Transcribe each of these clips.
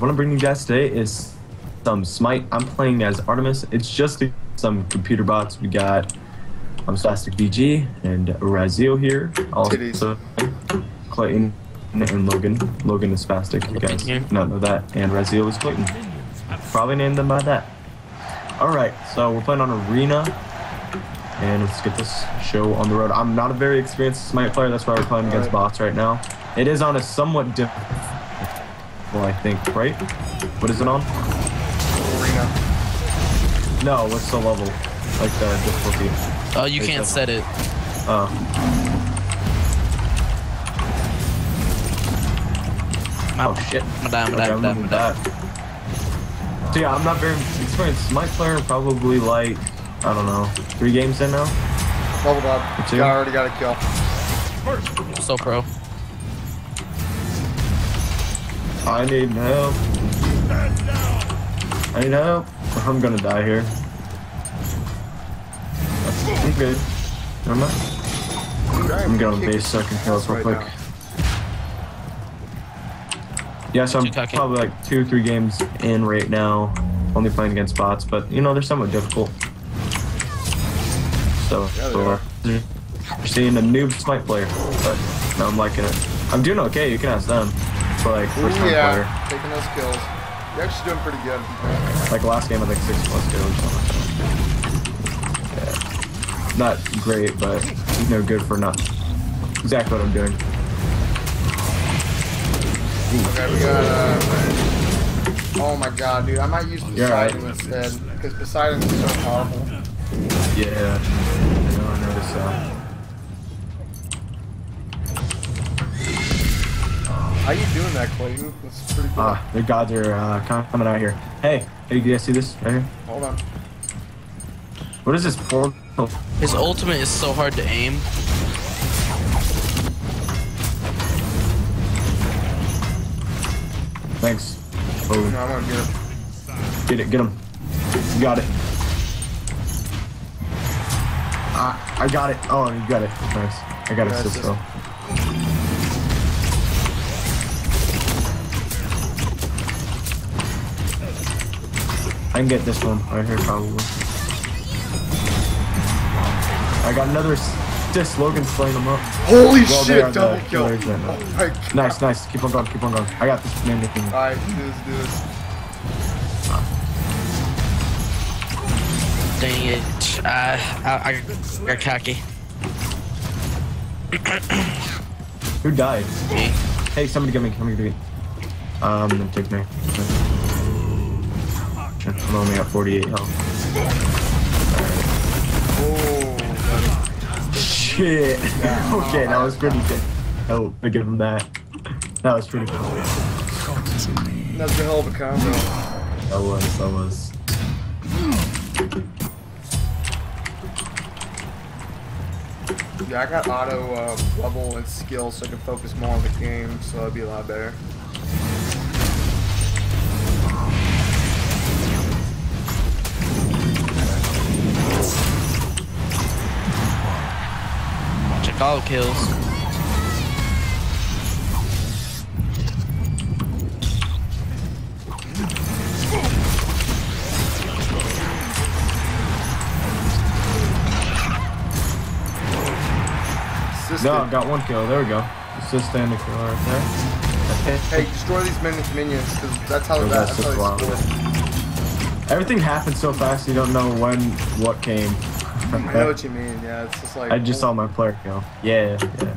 what I'm bringing you guys today is some Smite. I'm playing as Artemis. It's just some computer bots. We got um, Spastic VG and Razio here. Also, Clayton and Logan. Logan is Spastic. You guys Here. not know that. And Razio is Clayton. Probably named them by that. Alright, so we're playing on Arena. And let's get this show on the road. I'm not a very experienced Smite player, that's why we're playing against Alright. bots right now. It is on a somewhat different well, I think, right? What is it on? Arena. No, what's the level? Like the difficulty. Oh, you Hey, can't set it. Oh. My, Oh shit. my die, my Okay, die, I'm my die, moving my die. that. So yeah, I'm not very experienced Smite player, probably like, I don't know, three games in now? Leveled up. Two. Yeah, I already got a kill. So pro. I need help. I need help. I'm gonna die here. I'm good. Never mind. I am I'm going kicking base so I can kill real right quick. now. Yeah, so I'm probably like two, three games in right now. Only playing against bots, but you know, they're somewhat difficult. So, Yeah, they're you're seeing a noob smite player, but no, I'm liking it. I'm doing okay, you can ask them. Like first time yeah, player. taking those kills. You're actually doing pretty good. Like last game I think six plus kills or something. Yeah. Not great, but you know, good for not exactly what I'm doing. Okay, we got. Uh, oh my god, dude! I might use You're right. Instead because Poseidon is so powerful. Yeah. I know, I noticed that. How you doing that, Clayton? That's pretty cool. Ah, the gods are uh, coming out here. Hey, hey, do you guys see this right here? Hold on. What is this portal? His ultimate is so hard to aim. Thanks. No, Oh, I'm on here. get it, get him. You got it. Ah, I got it. Oh, you got it. Nice. I got Yeah, assist assist. though. I can get this one right here probably. I got another assist. Logan's playing him up. Holy Well, shit! Double kill. right. Oh my god. Nice, nice. Keep on going, keep on going. I got this man thing. Alright, do this, do this. Dang it. Uh, I, I got cocky. Who died? Me. Hey, somebody get me, somebody get me. Um, take me. I'm only at 48 health. Oh. Shit. okay, that was pretty good. Oh, I give him that. That was pretty cool. That's a hell of a combo. That was, that was. Yeah, I got auto uh, bubble and skill so I can focus more on the game, so that'd be a lot better. Check all kills. Assisted. No, I got one kill. There we go. Assist and a kill right there. Hey, destroy these min- minions, because that's how that, that's that's how just they score. Everything happens so fast you don't know when what came. I know what you mean, yeah, it's just like... I just saw my player kill. Yeah, yeah.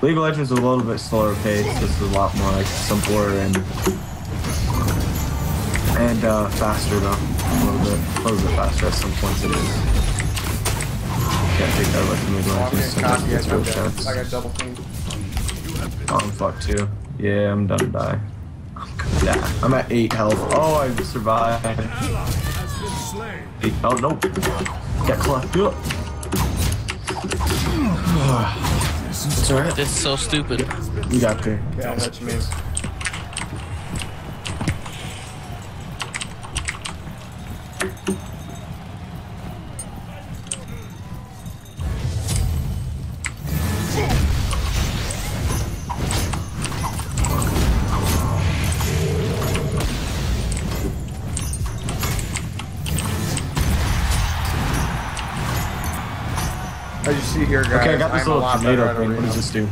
League of Legends is a little bit slower paced. This is a lot more like simpler and and uh, faster though. A little bit, a little bit faster at some points it is. Can't take that away from League of I'm Legends. getting Sometimes cocky, I real got, shots. I got double teamed. Oh, I'm fucked too. Yeah, I'm done. Die. Yeah, I'm at eight health. Oh, I survived. Eight. Oh no. Get cleft up. It's alright. This is so stupid. We got there. Yeah, I know what you As you see here, guys, Okay, I got this I'm little tornado thing. What does this do?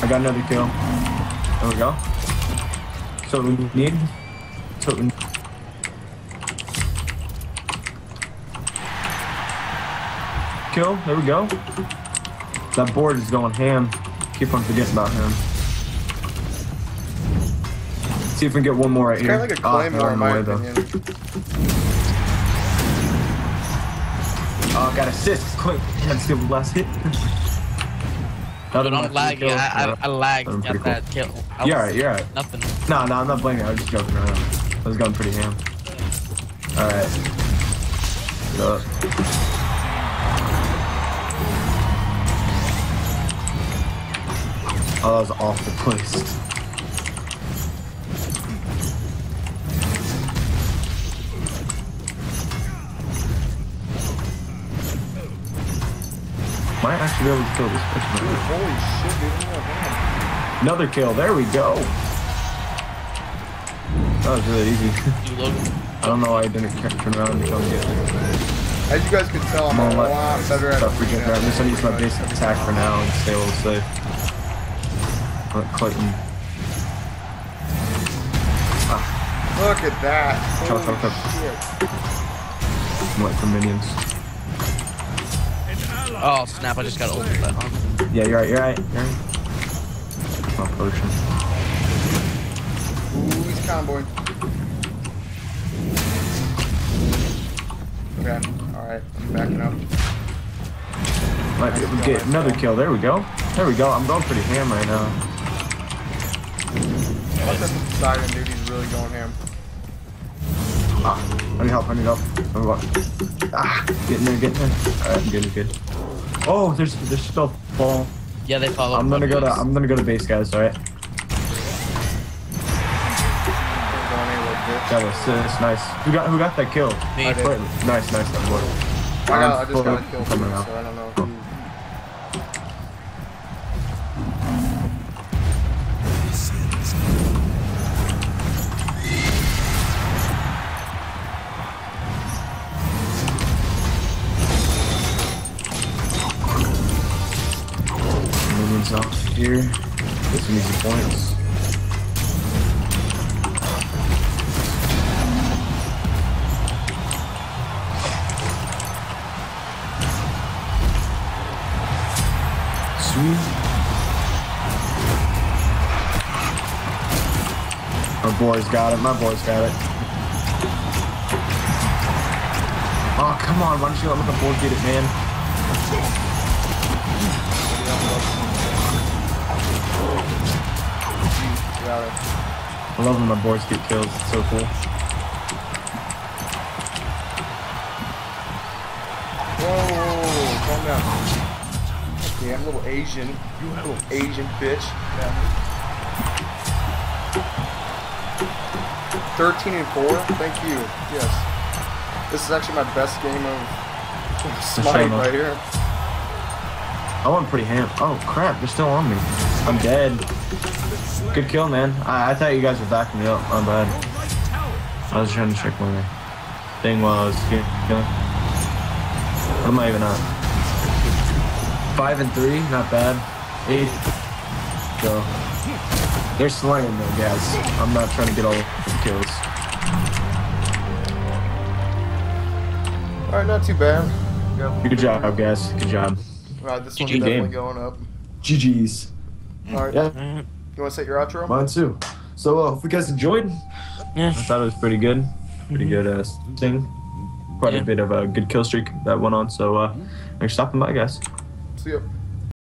I got another kill. There we go. So we need. So we kill. There we go. That board is going ham. Keep on forgetting about him. See if we can get one more right Kind here. of like a Ah, they're claymore, on in my way, though. opinion. Oh, got assist. Quick. Let's get the last hit. But Another I'm lagging. kill. I, I, I lagged That'd at pretty that kill. I You're was- alright, you're alright. Nothing. No, no, I'm not blaming you. I was just joking around. I was going pretty ham. Alright. Good. Oh, that was awful placed. Might actually be able to kill this person. Dude, holy shit, dude. look at that. Another kill. There we go. That was really easy. I don't know why I didn't ca- turn around and try to get there. As you guys can tell, I'm I'm a gonna let lot better at stop freaking arena. around. I'm just gonna use my basic attack for now and stay a little safe. Let Clayton. Ah. Look at that. Chop, Holy chop, chop. shit. wait for minions. Oh snap! I just got ulted that on. Yeah, you're right. You're right. You're right. My potion. Ooh, he's convoy. Okay, alright, I'm backing up. Might be able to get another kill. There we go. There we go. I'm going pretty ham right now. Watch out for Poseidon, dude, he's really going ham. Ah, I need help. I need help. Oh, what? Ah, getting there, getting there. Alright, I'm good, good. Oh, there's there's still fall. Yeah, they follow. I'm gonna both go to. I'm gonna go to base, guys. All right. He's going a little bit. Got assist. Nice. Who got who got that kill? Me. I did. Nice, nice. That. I, got, I just got a kill Coming out. so I don't know Minions off here. Get some easy points. Sweet. My boys got it. My boys got it. Oh, come on. Why don't you let the board get it, man? It. I love when my boys get kills. It's so cool. Whoa, calm down. Damn little Asian. You little Asian bitch. Thirteen and four. Thank you. Yes. This is actually my best game of Smite right here. I went pretty ham. Oh crap, they're still on me. I'm dead. Good kill, man. I, I thought you guys were backing me up. My bad. I was trying to check my thing while I was getting killing. What am I even at? Five and three, not bad. Eight. So they're slaying though, guys. I'm not trying to get all the kills. All right, not too bad. Yeah. Good job, guys. Good job. All right, this one's GG definitely game. going up. GG's. All right. Yeah. Mm-hmm. You want to set your outro? Mine too. So, uh, hope you guys enjoyed. Yeah. I thought it was pretty good. Pretty good uh, thing. Quite Yeah. a bit of a good kill streak that went on. So, uh, thanks for stopping by, guys. See ya.